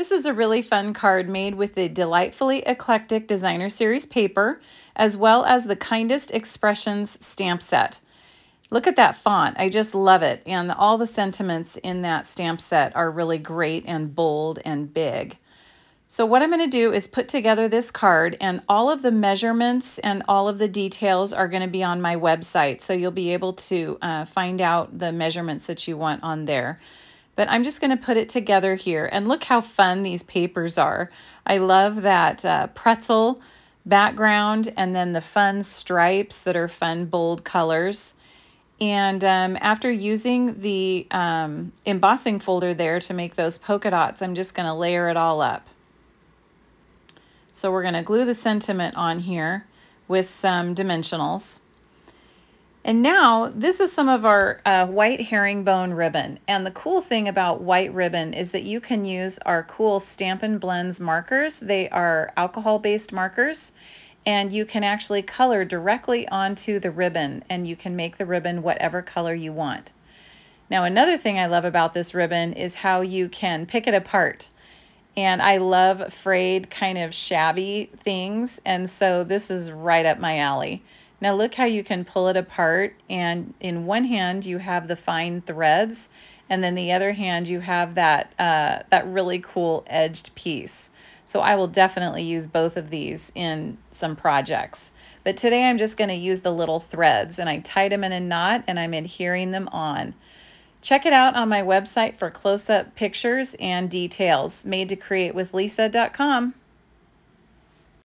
This is a really fun card made with the Delightfully Eclectic Designer Series paper, as well as the Kindest Expressions stamp set. Look at that font. I just love it. And all the sentiments in that stamp set are really great and bold and big. So what I'm going to do is put together this card and all of the measurements and all of the details are going to be on my website. So you'll be able to uh, find out the measurements that you want on there. But I'm just going to put it together here and look how fun these papers are. I love that uh, pretzel background and then the fun stripes that are fun bold colors. And um, after using the um, embossing folder there to make those polka dots, I'm just going to layer it all up. So we're going to glue the sentiment on here with some dimensionals. And now this is some of our uh, white herringbone ribbon. And the cool thing about white ribbon is that you can use our cool Stampin' Blends markers. They are alcohol-based markers and you can actually color directly onto the ribbon and you can make the ribbon whatever color you want. Now another thing I love about this ribbon is how you can pick it apart. And I love frayed kind of shabby things and so this is right up my alley. Now look how you can pull it apart and in one hand you have the fine threads and then the other hand you have that, uh, that really cool edged piece. So I will definitely use both of these in some projects. But today I'm just going to use the little threads and I tied them in a knot and I'm adhering them on. Check it out on my website for close-up pictures and details made to create with lisa.com.